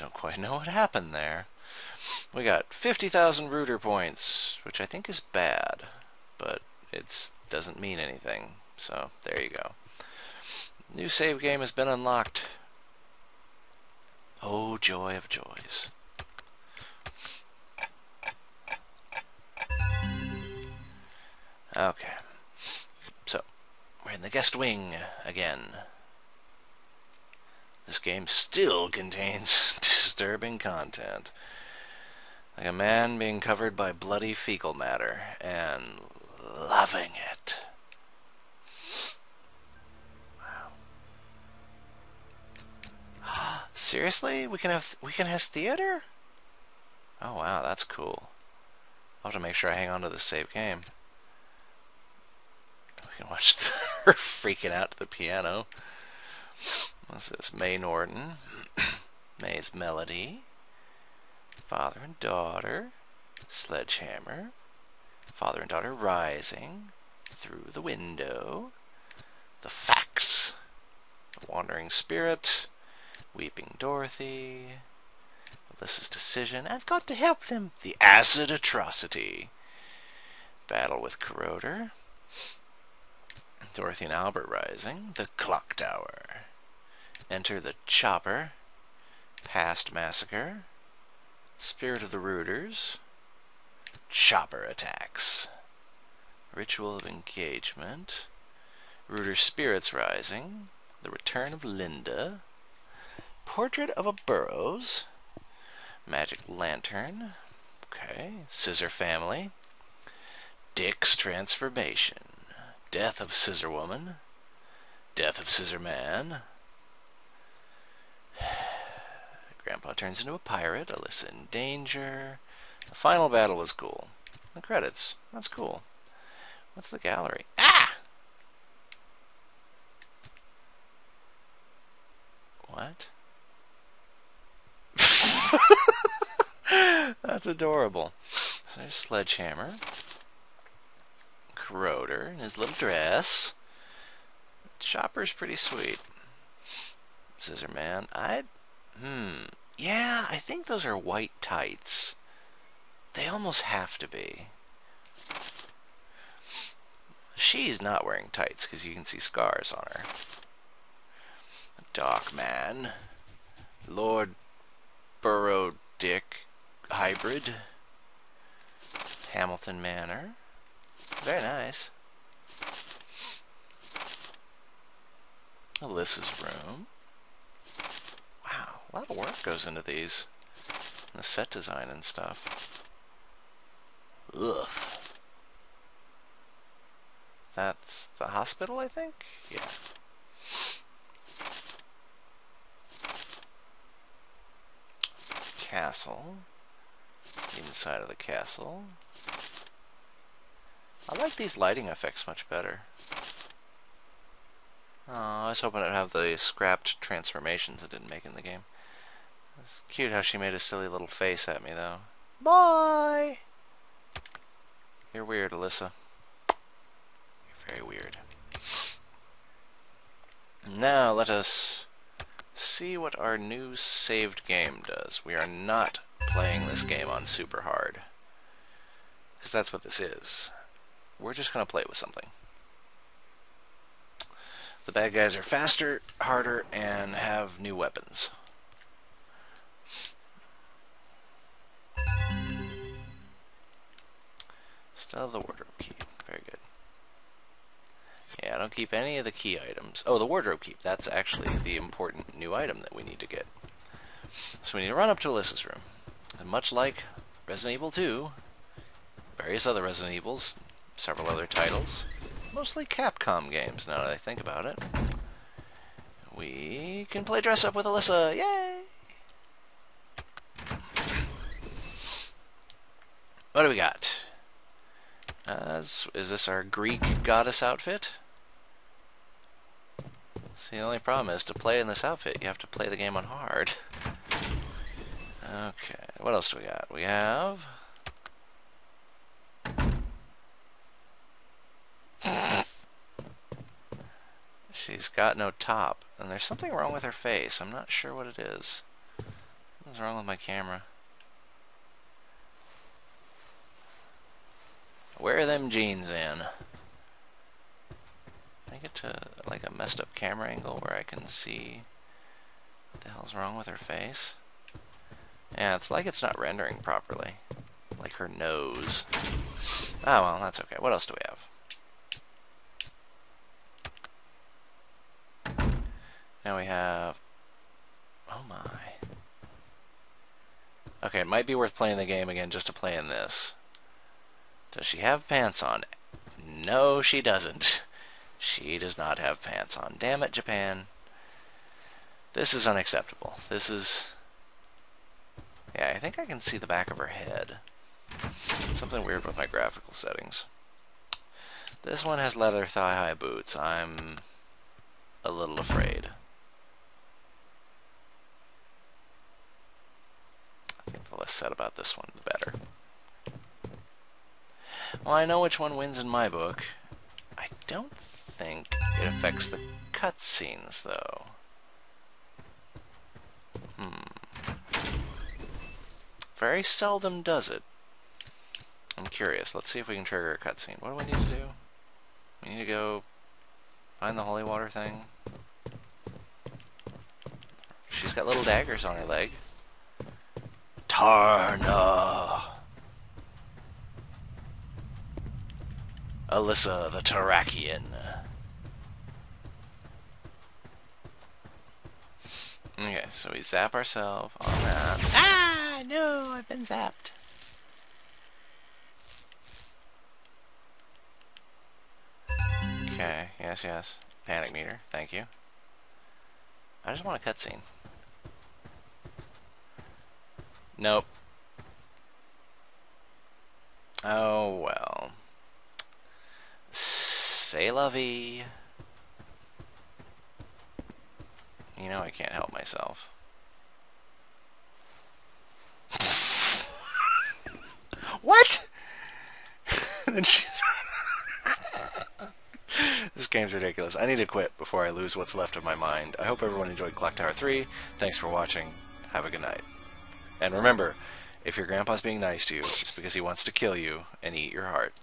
Don't quite know what happened there. We got 50,000 Rooder points, which I think is bad, but it doesn't mean anything. So there you go. New save game has been unlocked. Oh, joy of joys. Okay. So, we're in the guest wing again. This game still contains disturbing content. Like a man being covered by bloody fecal matter and loving it. Wow. Seriously? We can have we can have theater? Oh wow, that's cool. I'll have to make sure I hang on to this save game. We can watch her freaking out to the piano. What's this? May Norton. May's Melody. Father and daughter. Sledgehammer. Father and daughter rising. Through the window. The facts. Wandering spirit. Weeping Dorothy. Alyssa's decision. I've got to help them. The acid atrocity. Battle with Corroder. Dorothy and Albert rising. The clock tower. Enter the chopper. Past massacre. Spirit of the Rooders. Chopper attacks. Ritual of engagement. Rooder spirits rising. The return of Linda. Portrait of a Burroughs. Magic lantern. Okay. Scissor family. Dick's transformation. Death of Scissor Woman. Death of Scissor Man. Grandpa turns into a pirate. Alyssa in danger. The final battle was cool. The credits. That's cool. What's the gallery? Ah! What? That's adorable. So there's Sledgehammer. Corroder in his little dress. Chopper's pretty sweet. Scissor Man. I. Hmm. Yeah, I think those are white tights. They almost have to be. She's not wearing tights because you can see scars on her. Doc Man. Lord Burrow Dick Hybrid. Hamilton Manor. Very nice. Alyssa's room. A lot of work goes into these. The set design and stuff. Ugh. That's the hospital, I think? Yeah. Castle. Inside of the castle. I like these lighting effects much better. Oh, I was hoping it'd have the scrapped transformations it didn't make in the game. It's cute how she made a silly little face at me, though. Bye! You're weird, Alyssa. You're very weird. Now, let us see what our new saved game does. We are not playing this game on super hard. Because that's what this is. We're just going to play with something. The bad guys are faster, harder, and have new weapons. Still have the wardrobe key. Very good. Yeah, I don't keep any of the key items. Oh, the wardrobe key. That's actually the important new item that we need to get. So we need to run up to Alyssa's room. And much like Resident Evil 2, various other Resident Evils, several other titles, mostly Capcom games now that I think about it, we can play dress up with Alyssa. Yay! What do we got? Is, is this our Greek goddess outfit? See, the only problem is to play in this outfit, you have to play the game on hard. okay, what else do we got? We have... She's got no top, and there's something wrong with her face. I'm not sure what it is. What's wrong with my camera? Where are them jeans in? I get to like a messed up camera angle where I can see what the hell's wrong with her face? Yeah, it's like it's not rendering properly. Like her nose. Oh well, that's okay. What else do we have? Now we have... Oh my. Okay, it might be worth playing the game again just to play in this. Does she have pants on? No, she doesn't. She does not have pants on. Damn it, Japan. This is unacceptable. This is... Yeah, I think I can see the back of her head. Something weird with my graphical settings. This one has leather thigh-high boots. I'm a little afraid. I think the less said about this one, the better. Well, I know which one wins in my book. I don't think it affects the cutscenes, though. Hmm. Very seldom does it. I'm curious. Let's see if we can trigger a cutscene. What do we need to do? We need to go find the holy water thing. She's got little daggers on her leg. Tarna! Alyssa the Terrakian. Okay, so we zap ourselves on that. Ah, no, I've been zapped. Okay, yes, yes. Panic meter, thank you. I just want a cutscene. Nope. Oh, well. Say lovey. You know I can't help myself. what? then she's... this game's ridiculous. I need to quit before I lose what's left of my mind. I hope everyone enjoyed Clock Tower 3. Thanks for watching. Have a good night. And remember, if your grandpa's being nice to you, it's because he wants to kill you and eat your heart.